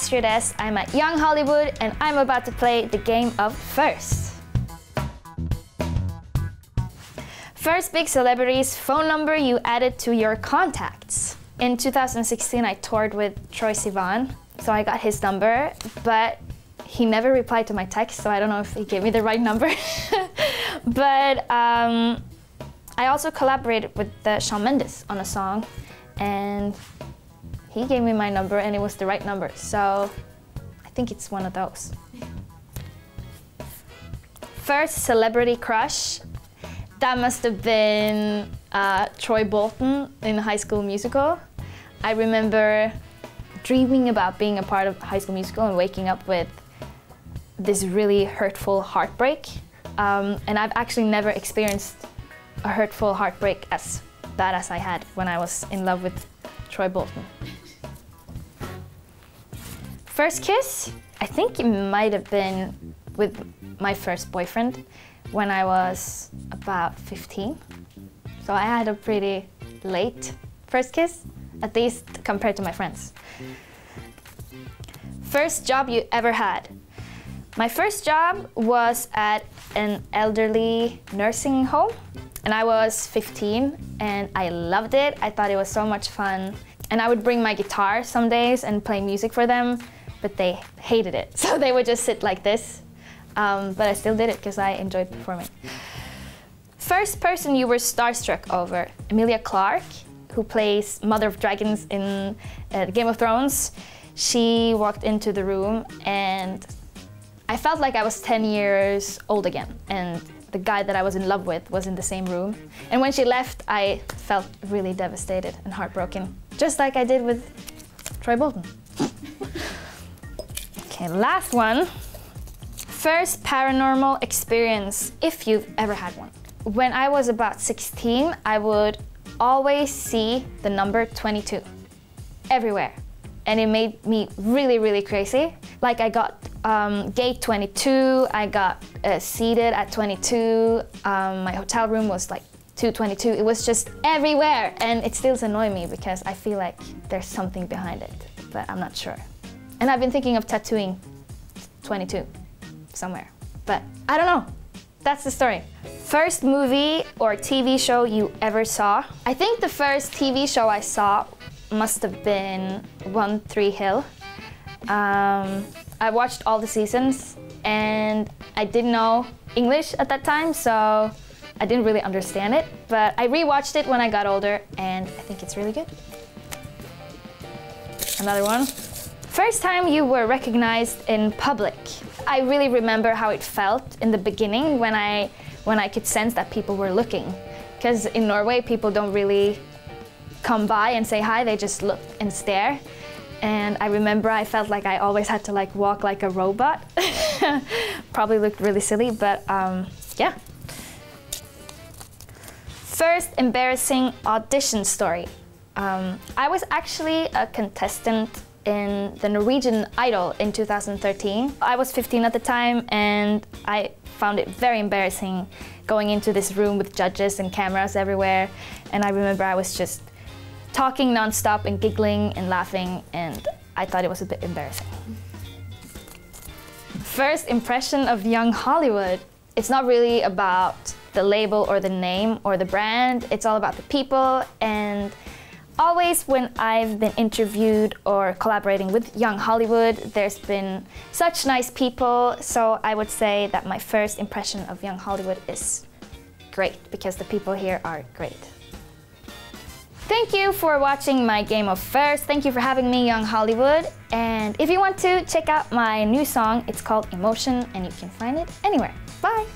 Astrid S. I'm at Young Hollywood and I'm about to play the game of First. First big celebrities, phone number you added to your contacts. In 2016, I toured with Troye Sivan, so I got his number, but he never replied to my text, so I don't know if he gave me the right number. but um, I also collaborated with Shawn Mendes on a song, and he gave me my number, and it was the right number. So I think it's one of those. First celebrity crush, that must have been uh, Troy Bolton in High School Musical. I remember dreaming about being a part of High School Musical and waking up with this really hurtful heartbreak. Um, and I've actually never experienced a hurtful heartbreak as bad as I had when I was in love with Troy Bolton. First kiss, I think it might have been with my first boyfriend when I was about 15. So I had a pretty late first kiss at least compared to my friends. First job you ever had? My first job was at an elderly nursing home and I was 15 and I loved it. I thought it was so much fun. And I would bring my guitar some days and play music for them, but they hated it. So they would just sit like this. Um, but I still did it because I enjoyed performing. First person you were starstruck over, Emilia Clarke who plays Mother of Dragons in uh, Game of Thrones, she walked into the room and I felt like I was 10 years old again. And the guy that I was in love with was in the same room. And when she left, I felt really devastated and heartbroken, just like I did with Troy Bolton. Okay, last one. First paranormal experience, if you've ever had one. When I was about 16, I would always see the number 22 everywhere. And it made me really, really crazy. Like I got um, gate 22, I got uh, seated at 22, um, my hotel room was like 222. It was just everywhere. And it still annoys me because I feel like there's something behind it, but I'm not sure. And I've been thinking of tattooing 22 somewhere, but I don't know. That's the story. First movie or TV show you ever saw? I think the first TV show I saw must have been One Tree Hill. Um, I watched all the seasons and I didn't know English at that time, so I didn't really understand it. But I rewatched it when I got older and I think it's really good. Another one. First time you were recognized in public. I really remember how it felt in the beginning when I, when I could sense that people were looking. Because in Norway, people don't really come by and say hi, they just look and stare. And I remember I felt like I always had to like walk like a robot. Probably looked really silly, but um, yeah. First embarrassing audition story. Um, I was actually a contestant in the Norwegian Idol in 2013. I was 15 at the time and I found it very embarrassing going into this room with judges and cameras everywhere. And I remember I was just talking nonstop and giggling and laughing and I thought it was a bit embarrassing. First impression of young Hollywood. It's not really about the label or the name or the brand. It's all about the people and Always when I've been interviewed or collaborating with Young Hollywood, there's been such nice people, so I would say that my first impression of Young Hollywood is great, because the people here are great. Thank you for watching my Game of First. Thank you for having me, Young Hollywood. And if you want to, check out my new song. It's called Emotion, and you can find it anywhere. Bye!